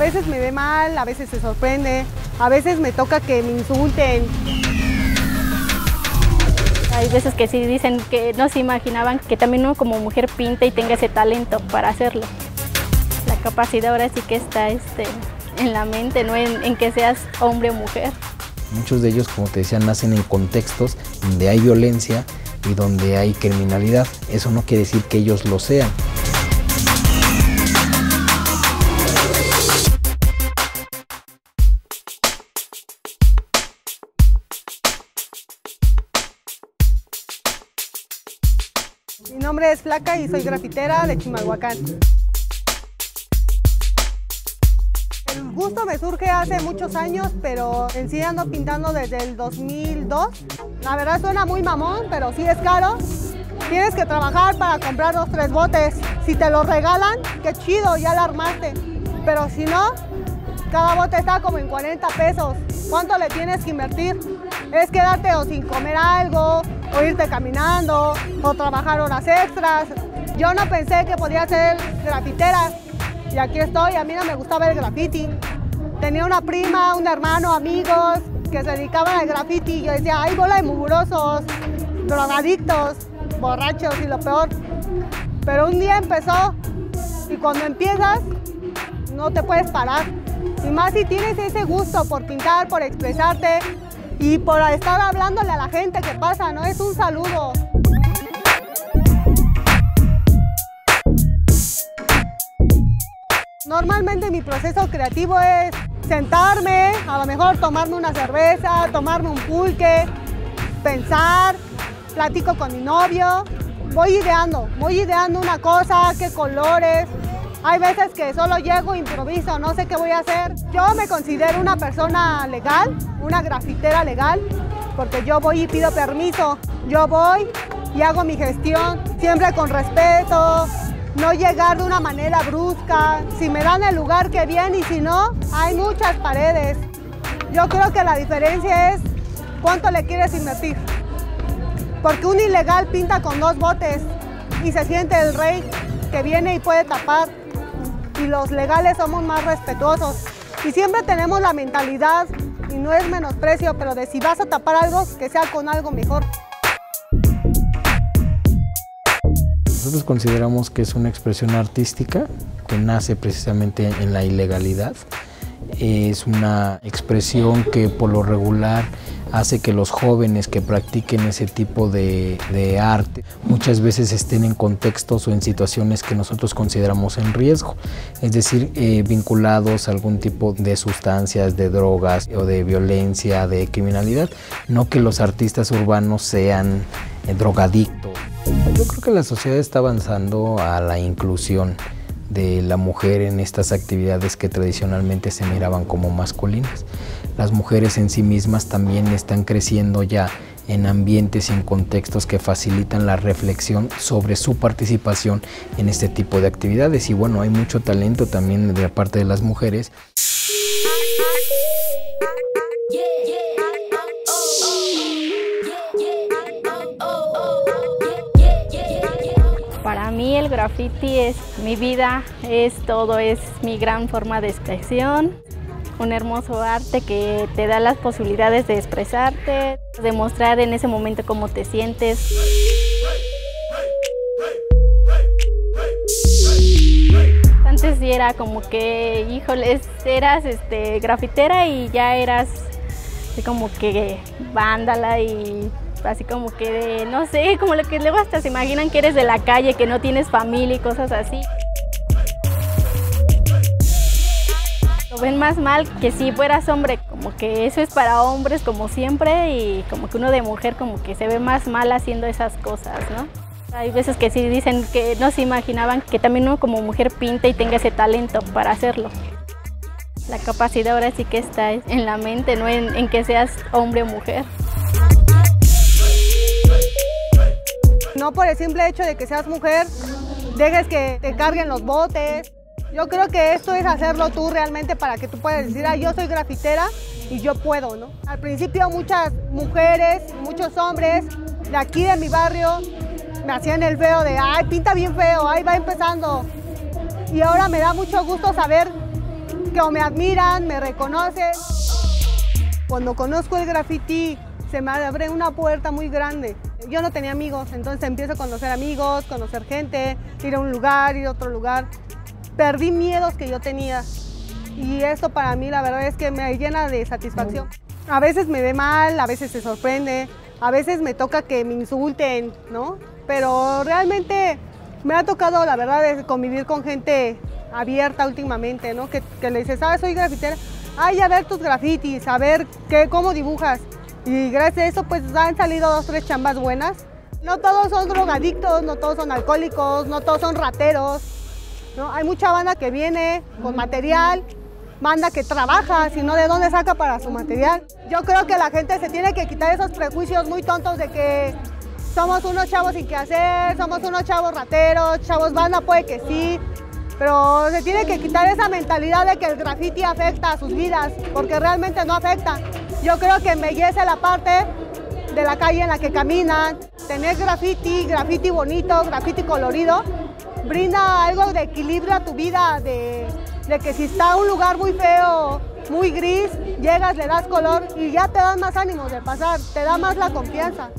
veces me ve mal, a veces se sorprende, a veces me toca que me insulten. Hay veces que sí dicen que no se imaginaban que también uno como mujer pinta y tenga ese talento para hacerlo. La capacidad ahora sí que está este, en la mente, no en, en que seas hombre o mujer. Muchos de ellos, como te decía, nacen en contextos donde hay violencia y donde hay criminalidad. Eso no quiere decir que ellos lo sean. Mi nombre es Flaca y soy grafitera de Chimalhuacán. El gusto me surge hace muchos años, pero en sí ando pintando desde el 2002. La verdad suena muy mamón, pero sí es caro. Tienes que trabajar para comprar los tres botes. Si te los regalan, qué chido, ya la. Pero si no, cada bote está como en 40 pesos. ¿Cuánto le tienes que invertir? Es quedarte o sin comer algo, o irte caminando, o trabajar horas extras. Yo no pensé que podía ser grafitera y aquí estoy. A mí no me gustaba el graffiti. Tenía una prima, un hermano, amigos que se dedicaban al graffiti y yo decía, ay, bola de mugrosos, drogadictos, borrachos y lo peor. Pero un día empezó y cuando empiezas no te puedes parar. Y más si tienes ese gusto por pintar, por expresarte y por estar hablándole a la gente que pasa, ¿no? Es un saludo. Normalmente mi proceso creativo es sentarme, a lo mejor tomarme una cerveza, tomarme un pulque, pensar, platico con mi novio, voy ideando, voy ideando una cosa, qué colores. Hay veces que solo llego, improviso, no sé qué voy a hacer. Yo me considero una persona legal, una grafitera legal, porque yo voy y pido permiso. Yo voy y hago mi gestión, siempre con respeto, no llegar de una manera brusca. Si me dan el lugar, que bien, y si no, hay muchas paredes. Yo creo que la diferencia es cuánto le quieres invertir. Porque un ilegal pinta con dos botes y se siente el rey que viene y puede tapar. Y los legales somos más respetuosos. Y siempre tenemos la mentalidad, y no es menosprecio, pero de si vas a tapar algo, que sea con algo mejor. Nosotros consideramos que es una expresión artística que nace precisamente en la ilegalidad. Es una expresión que por lo regular hace que los jóvenes que practiquen ese tipo de, arte muchas veces estén en contextos o en situaciones que nosotros consideramos en riesgo, es decir, eh, vinculados a algún tipo de sustancias, de drogas o de violencia, de criminalidad, no que los artistas urbanos sean eh, drogadictos. Yo creo que la sociedad está avanzando a la inclusión de la mujer en estas actividades que tradicionalmente se miraban como masculinas. Las mujeres en sí mismas también están creciendo ya en ambientes y en contextos que facilitan la reflexión sobre su participación en este tipo de actividades. Y bueno, hay mucho talento también de la parte de las mujeres. Para mí el graffiti es mi vida, es todo, es mi gran forma de expresión, un hermoso arte que te da las posibilidades de expresarte, de mostrar en ese momento cómo te sientes. Antes sí era como que, híjoles, eras este, grafitera y ya eras así como que vándala y así como que no sé, como lo que luego hasta se imaginan que eres de la calle, que no tienes familia y cosas así. Lo ven más mal que si fueras hombre, como que eso es para hombres como siempre y como que uno de mujer como que se ve más mal haciendo esas cosas, ¿no? Hay veces que sí dicen que no se imaginaban que también uno como mujer pinta y tenga ese talento para hacerlo. La capacidad ahora sí que está en la mente, no en, en que seas hombre o mujer. No por el simple hecho de que seas mujer, dejes que te carguen los botes. Yo creo que esto es hacerlo tú realmente para que tú puedas decir, ah, yo soy grafitera y yo puedo, ¿no? Al principio muchas mujeres, muchos hombres de aquí de mi barrio me hacían el feo de, ay, pinta bien feo, ahí va empezando. Y ahora me da mucho gusto saber que me admiran, me reconocen. Cuando conozco el graffiti, se me abre una puerta muy grande. Yo no tenía amigos, entonces empiezo a conocer amigos, conocer gente, ir a un lugar, ir a otro lugar. Perdí miedos que yo tenía y esto para mí la verdad es que me llena de satisfacción. A veces me ve mal, a veces se sorprende, a veces me toca que me insulten, ¿no? Pero realmente me ha tocado, la verdad, convivir con gente abierta últimamente, ¿no? Que, que le dices, ah, soy grafitera, ay, a ver tus grafitis, a ver qué, cómo dibujas. Y gracias a eso, pues han salido dos, tres chambas buenas. No todos son drogadictos, no todos son alcohólicos, no todos son rateros. ¿No? Hay mucha banda que viene con material, banda que trabaja, sino de dónde saca para su material. Yo creo que la gente se tiene que quitar esos prejuicios muy tontos de que somos unos chavos sin qué hacer, somos unos chavos rateros, chavos banda puede que sí, pero se tiene que quitar esa mentalidad de que el graffiti afecta a sus vidas, porque realmente no afecta. Yo creo que embellece la parte de la calle en la que caminan, tener graffiti, graffiti bonito, graffiti colorido, brinda algo de equilibrio a tu vida, de, de que si está un lugar muy feo, muy gris, llegas, le das color y ya te dan más ánimos de pasar, te da más la confianza.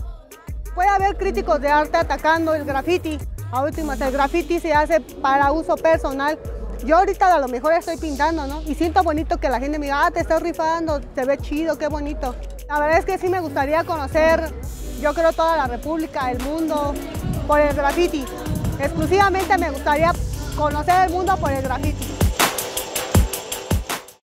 Puede haber críticos de arte atacando el graffiti. A últimas, el graffiti se hace para uso personal. Yo ahorita a lo mejor estoy pintando, ¿no? Y siento bonito que la gente me diga, ah, te estás rifando, te ve chido, qué bonito. La verdad es que sí me gustaría conocer, yo creo, toda la República, el mundo, por el graffiti. Exclusivamente me gustaría conocer el mundo por el graffiti.